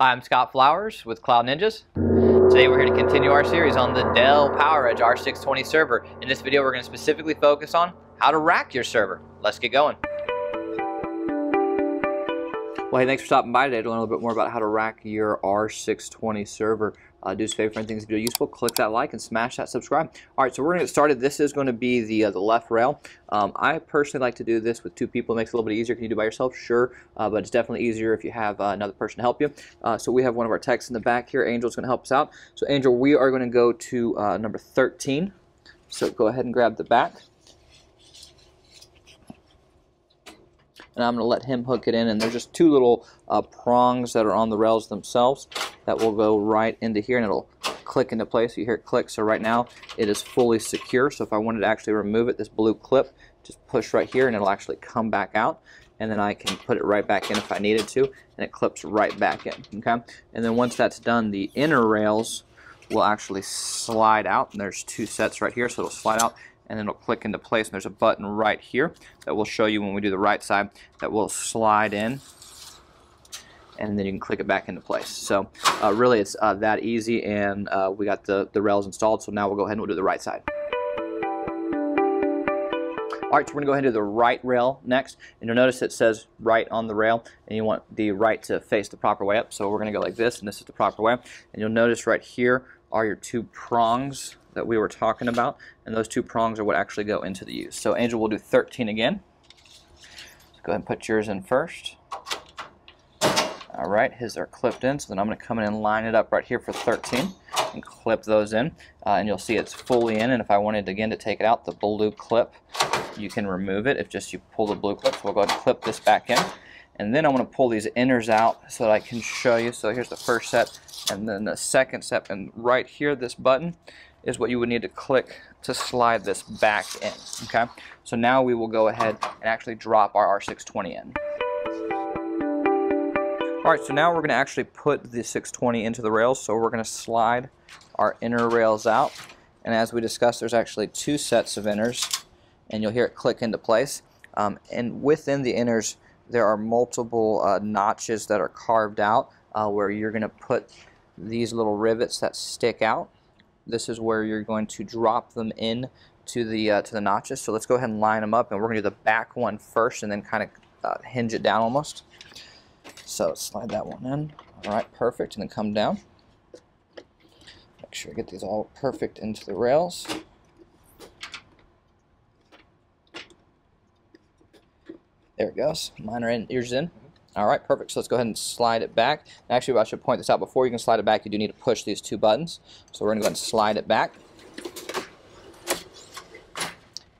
I'm Scott Flowers with Cloud Ninjas. Today we're here to continue our series on the Dell PowerEdge R620 server. In this video we're going to specifically focus on how to rack your server. Let's get going. Well, hey, thanks for stopping by today to learn a little bit more about how to rack your R620 server. Uh, do us a favor, find things video useful, click that like and smash that subscribe. All right, so we're going to get started. This is going to be the uh, the left rail. Um, I personally like to do this with two people. It makes it a little bit easier. Can you do it by yourself? Sure, uh, but it's definitely easier if you have uh, another person to help you. Uh, so we have one of our techs in the back here. Angel's going to help us out. So Angel, we are going to go to uh, number 13. So go ahead and grab the back. And I'm going to let him hook it in. And there's just two little uh, prongs that are on the rails themselves that will go right into here and it'll click into place. You hear it click. So right now it is fully secure. So if I wanted to actually remove it this blue clip just push right here and it'll actually come back out. And then I can put it right back in if I needed to and it clips right back in okay? And then once that's done the inner rails will actually slide out. And there's two sets right here so it'll slide out and then it'll click into place. And there's a button right here that will show you when we do the right side that will slide in and then you can click it back into place. So uh, really it's uh, that easy and uh, we got the, the rails installed so now we'll go ahead and we'll do the right side. Alright, so we're to go ahead and do the right rail next. And you'll notice it says right on the rail and you want the right to face the proper way up. So we're going to go like this and this is the proper way. And you'll notice right here are your two prongs that we were talking about, and those two prongs are what actually go into the U's. So Angel will do 13 again. So go ahead and put yours in first. All right, his are clipped in, so then I'm going to come in and line it up right here for 13 and clip those in. Uh, and you'll see it's fully in, and if I wanted again to take it out, the blue clip, you can remove it if just you pull the blue clip. So we'll go ahead and clip this back in. And then I want to pull these inners out so that I can show you. So here's the first set, and then the second set, and right here, this button is what you would need to click to slide this back in. Okay, so now we will go ahead and actually drop our R620 in. All right, so now we're going to actually put the 620 into the rails. So we're going to slide our inner rails out. And as we discussed, there's actually two sets of inners, and you'll hear it click into place. Um, and within the inners, there are multiple uh, notches that are carved out uh, where you're going to put these little rivets that stick out this is where you're going to drop them in to the uh, to the notches. So let's go ahead and line them up, and we're going to do the back one first, and then kind of uh, hinge it down almost. So slide that one in. All right, perfect, and then come down. Make sure I get these all perfect into the rails. There it goes. Mine are in, ears in. All right, perfect. So let's go ahead and slide it back. Actually, I should point this out. Before you can slide it back, you do need to push these two buttons. So we're going to go ahead and slide it back.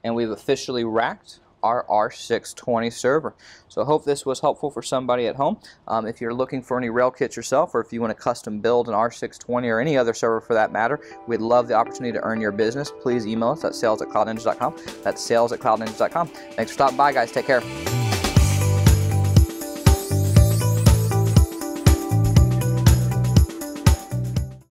And we've officially racked our R620 server. So I hope this was helpful for somebody at home. Um, if you're looking for any rail kits yourself or if you want to custom build an R620 or any other server for that matter, we'd love the opportunity to earn your business. Please email us at sales at cloudninjas.com. That's sales at cloudninjas.com. Thanks for stopping by, guys. Take care.